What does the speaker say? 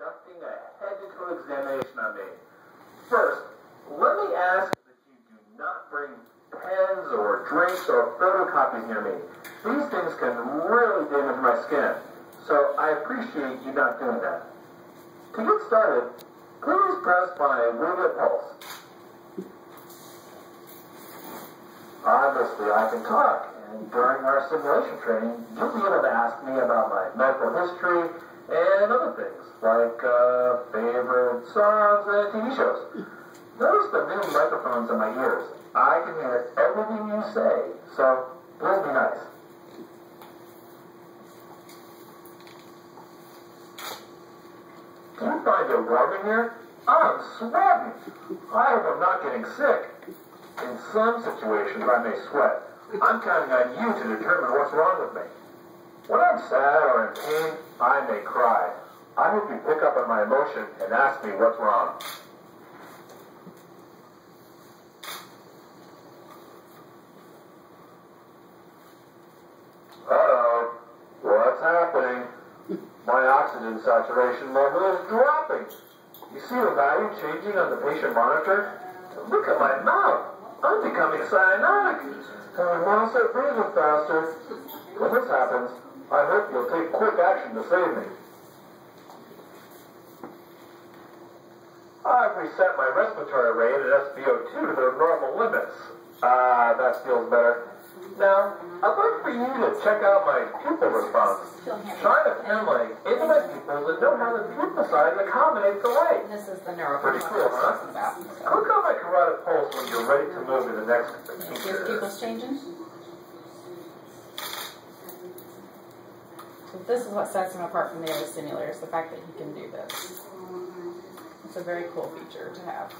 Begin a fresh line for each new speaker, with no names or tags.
conducting a head-to-toe examination on me. First, let me ask that you do not bring pens or drinks or photocopies near me. These things can really damage my skin, so I appreciate you not doing that. To get started, please press my Wiglet Pulse. Obviously, I can talk, and during our simulation training, you'll be able to ask me about my medical history and other things, like uh, favorite songs and TV shows. Notice the new microphones in my ears. I can hear everything you say, so please be nice. Do you find it warm in here? I'm sweating. I hope I'm not getting sick. In some situations, I may sweat. I'm counting on you to determine what's wrong with me. When I'm sad or in pain, I may cry. I hope you pick up on my emotion and ask me what's wrong. Uh-oh. What's happening? My oxygen saturation level is dropping. You see the value changing on the patient monitor? Look at my mouth. I'm becoming cyanotic. And my start breathing faster. When this happens, I hope you'll take quick action to save me. I've reset my respiratory rate and SpO2 to their normal limits. Ah, that feels better. Now, I'd like for you to check out my pupil response. Try to emulate into my pupils and know how the pupil size accommodates the light.
This is the
Pretty
neuroplasticity
cool, huh? Click on my carotid pulse when you're ready to move to the next
Your
feature.
pupils changing? This is what sets him apart from the other simulators, the fact that he can do this. It's a very cool feature to have.